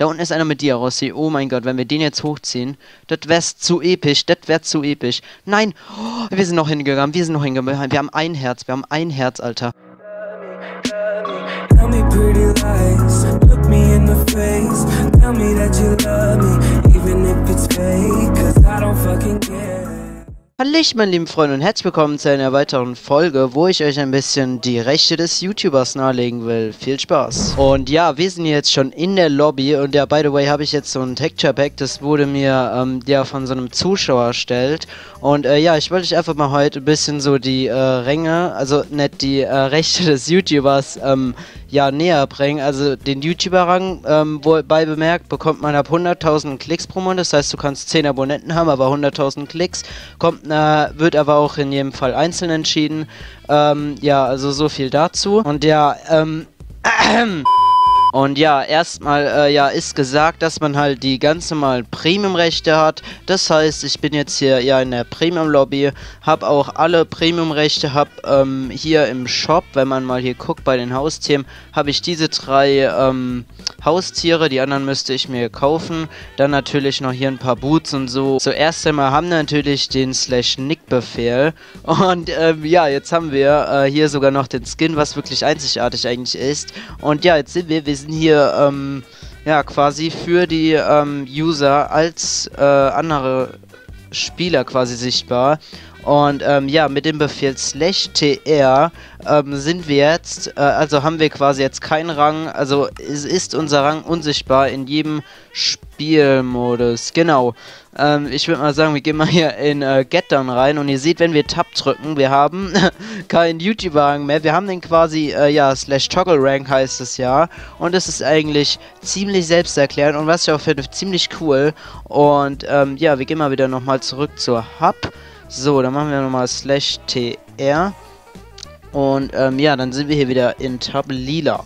Da unten ist einer mit dir, Rossi. Oh mein Gott, wenn wir den jetzt hochziehen, das wär's zu episch. Das wär zu episch. Nein, oh, wir sind noch hingegangen. Wir sind noch hingegangen. Wir haben ein Herz. Wir haben ein Herz, Alter. Tell me pretty lies, look that you love me, even if it's fake. Cause I don't fucking care. Hallöchen, meine lieben Freunde und herzlich willkommen zu einer weiteren Folge, wo ich euch ein bisschen die Rechte des YouTubers nahelegen will. Viel Spaß. Und ja, wir sind jetzt schon in der Lobby und ja, by the way, habe ich jetzt so ein Texture Pack, das wurde mir ähm, ja von so einem Zuschauer erstellt. Und äh, ja, ich wollte euch einfach mal heute ein bisschen so die äh, Ränge, also nicht die äh, Rechte des YouTubers, ähm, ja, näher bringen. Also den YouTuber-Rang, ähm, wobei bemerkt, bekommt man ab 100.000 Klicks pro Monat. Das heißt, du kannst 10 Abonnenten haben, aber 100.000 Klicks. Kommt, äh, wird aber auch in jedem Fall einzeln entschieden. Ähm, ja, also so viel dazu. Und ja, ähm, äh, Und ja, erstmal äh, ja, ist gesagt, dass man halt die ganz normalen Premium-Rechte hat. Das heißt, ich bin jetzt hier ja in der Premium-Lobby, habe auch alle Premium-Rechte, habe ähm, hier im Shop, wenn man mal hier guckt bei den Haustieren, habe ich diese drei ähm, Haustiere, die anderen müsste ich mir kaufen. Dann natürlich noch hier ein paar Boots und so. Zuerst einmal haben wir natürlich den Slash Nick-Befehl. Und ähm, ja, jetzt haben wir äh, hier sogar noch den Skin, was wirklich einzigartig eigentlich ist. Und ja, jetzt sind wir, wir sind hier, ähm, ja, quasi für die ähm, User als äh, andere Spieler quasi sichtbar. Und ähm, ja, mit dem Befehl slash tr ähm, sind wir jetzt, äh, also haben wir quasi jetzt keinen Rang, also es ist unser Rang unsichtbar in jedem Spielmodus. Genau. Ähm, ich würde mal sagen, wir gehen mal hier in äh, Getdown rein und ihr seht, wenn wir Tab drücken, wir haben keinen YouTuber-Rang mehr. Wir haben den quasi, äh, ja, slash Toggle Rank heißt es ja. Und es ist eigentlich ziemlich selbsterklärend und was ich auch finde, ziemlich cool. Und ähm, ja, wir gehen mal wieder nochmal zurück zur Hub. So, dann machen wir nochmal slash tr. Und ähm, ja, dann sind wir hier wieder in Tab Lila.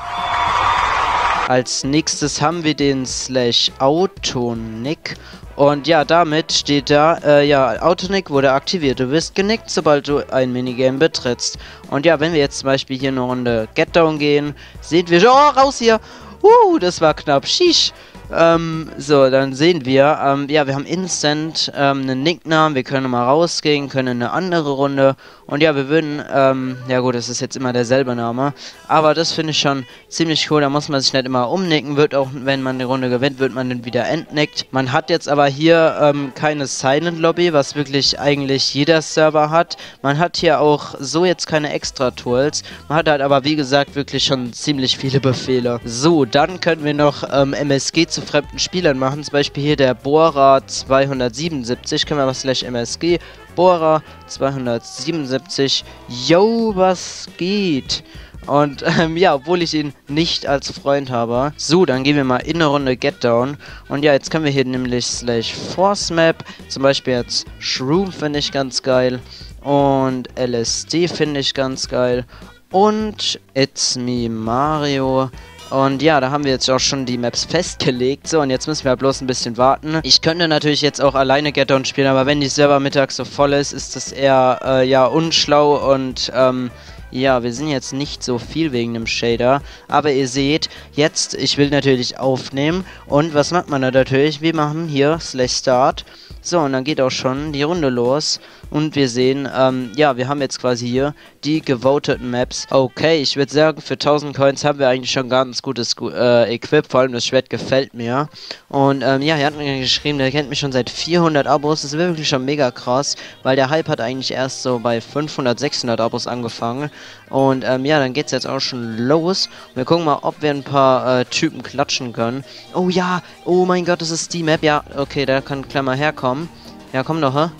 Als nächstes haben wir den slash Autonick. Und ja, damit steht da, äh, ja, Autonick wurde aktiviert. Du wirst genickt, sobald du ein Minigame betrittst. Und ja, wenn wir jetzt zum Beispiel hier eine Runde Get Down gehen, sehen wir schon, oh, raus hier. Uh, das war knapp. Sheesh. Ähm, so, dann sehen wir, ähm, ja, wir haben instant ähm, einen Nicknamen, wir können mal rausgehen, können in eine andere Runde und ja, wir würden, ähm, ja gut, das ist jetzt immer derselbe Name, aber das finde ich schon ziemlich cool, da muss man sich nicht immer umnicken, wird auch, wenn man die Runde gewinnt, wird man dann wieder entnickt. Man hat jetzt aber hier ähm, keine Silent Lobby, was wirklich eigentlich jeder Server hat. Man hat hier auch so jetzt keine extra Tools, man hat halt aber wie gesagt wirklich schon ziemlich viele Befehle. So, dann können wir noch ähm, MSG zu fremden Spielern machen. Zum Beispiel hier der Bohrer 277. Können wir mal slash MSG. Bohrer 277. Yo, was geht? Und ähm, ja, obwohl ich ihn nicht als Freund habe. So, dann gehen wir mal in eine Runde Get Down. Und ja, jetzt können wir hier nämlich slash Force Map. Zum Beispiel jetzt Shroom finde ich ganz geil. Und LSD finde ich ganz geil. Und It's Me Mario und ja, da haben wir jetzt auch schon die Maps festgelegt. So, und jetzt müssen wir bloß ein bisschen warten. Ich könnte natürlich jetzt auch alleine Get Down spielen, aber wenn die Server mittags so voll ist, ist das eher, äh, ja, unschlau und, ähm, ja, wir sind jetzt nicht so viel wegen dem Shader. Aber ihr seht, jetzt, ich will natürlich aufnehmen. Und was macht man da natürlich? Wir machen hier Slash Start. So, und dann geht auch schon die Runde los. Und wir sehen, ähm, ja, wir haben jetzt quasi hier die gevoteten Maps. Okay, ich würde sagen, für 1000 Coins haben wir eigentlich schon ganz gutes äh, Equip. Vor allem das Schwert gefällt mir. Und ähm, ja, er hat mir geschrieben, der kennt mich schon seit 400 Abos. Das ist wirklich schon mega krass, weil der Hype hat eigentlich erst so bei 500, 600 Abos angefangen. Und ähm, ja, dann geht es jetzt auch schon los. Wir gucken mal, ob wir ein paar äh, Typen klatschen können. Oh ja, oh mein Gott, das ist die Map. Ja, okay, da kann Klammer herkommen. Ja, komm doch, hä?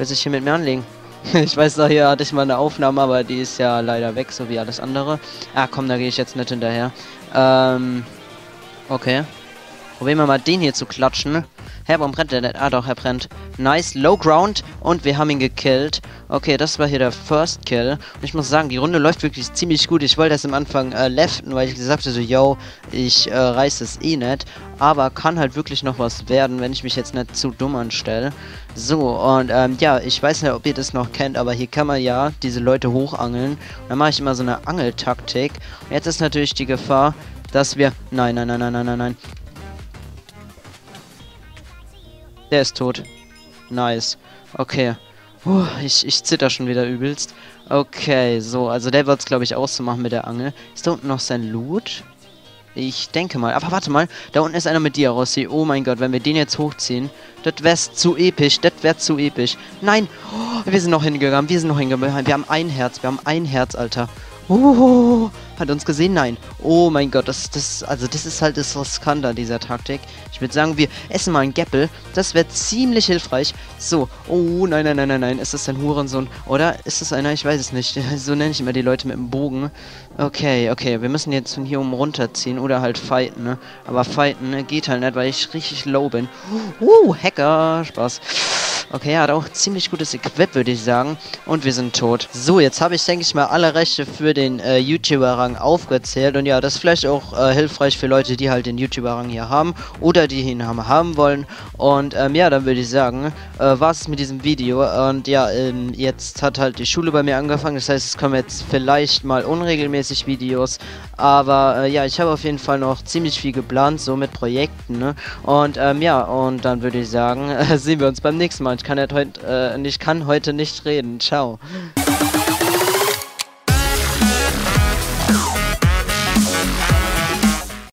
Will sich hier mit mir anlegen? ich weiß doch, hier hatte ich mal eine Aufnahme, aber die ist ja leider weg, so wie alles andere. Ah, komm, da gehe ich jetzt nicht hinterher. Ähm, okay. Probieren wir mal den hier zu klatschen. Hä, warum brennt der nicht? Ah, doch, er brennt. Nice, Low Ground und wir haben ihn gekillt. Okay, das war hier der First Kill. Und ich muss sagen, die Runde läuft wirklich ziemlich gut. Ich wollte das am Anfang äh, leften, weil ich gesagt habe, so, yo, ich äh, reiß es eh nicht. Aber kann halt wirklich noch was werden, wenn ich mich jetzt nicht zu dumm anstelle. So, und ähm, ja, ich weiß nicht, ob ihr das noch kennt, aber hier kann man ja diese Leute hochangeln. Dann mache ich immer so eine Angeltaktik. Jetzt ist natürlich die Gefahr, dass wir... Nein, nein, nein, nein, nein, nein, nein. Der ist tot. Nice. Okay. Uh, ich, ich zitter schon wieder übelst. Okay, so, also der wird es, glaube ich, auch so machen mit der Angel. Ist da unten noch sein Loot? Ich denke mal. Aber warte mal, da unten ist einer mit dir, Rossi. Oh mein Gott, wenn wir den jetzt hochziehen, das wäre zu episch. Das wäre zu episch. Nein, oh, wir sind noch hingegangen. Wir sind noch hingegangen. Wir haben ein Herz. Wir haben ein Herz, Alter. Oh, hat uns gesehen? Nein. Oh mein Gott, das, das, also das ist halt das Riskante an dieser Taktik. Ich würde sagen, wir essen mal einen Gäppel. Das wäre ziemlich hilfreich. So, oh nein, nein, nein, nein, nein. Ist das ein Hurensohn? Oder ist das einer? Ich weiß es nicht. So nenne ich immer die Leute mit dem Bogen. Okay, okay, wir müssen jetzt von hier oben runterziehen oder halt fighten, ne? Aber fighten ne, geht halt nicht, weil ich richtig low bin. Uh, Hacker, Spaß. Okay, er hat auch ziemlich gutes Equip, würde ich sagen. Und wir sind tot. So, jetzt habe ich, denke ich mal, alle Rechte für den äh, YouTuber-Rang aufgezählt. Und ja, das ist vielleicht auch äh, hilfreich für Leute, die halt den YouTuber-Rang hier haben. Oder die ihn haben, haben wollen. Und ähm, ja, dann würde ich sagen, äh, war es mit diesem Video. Und ja, ähm, jetzt hat halt die Schule bei mir angefangen. Das heißt, es kommen jetzt vielleicht mal unregelmäßig Videos. Aber äh, ja, ich habe auf jeden Fall noch ziemlich viel geplant, so mit Projekten. Ne? Und ähm, ja, und dann würde ich sagen, sehen wir uns beim nächsten Mal. Ich kann, heute, äh, ich kann heute nicht reden. Ciao.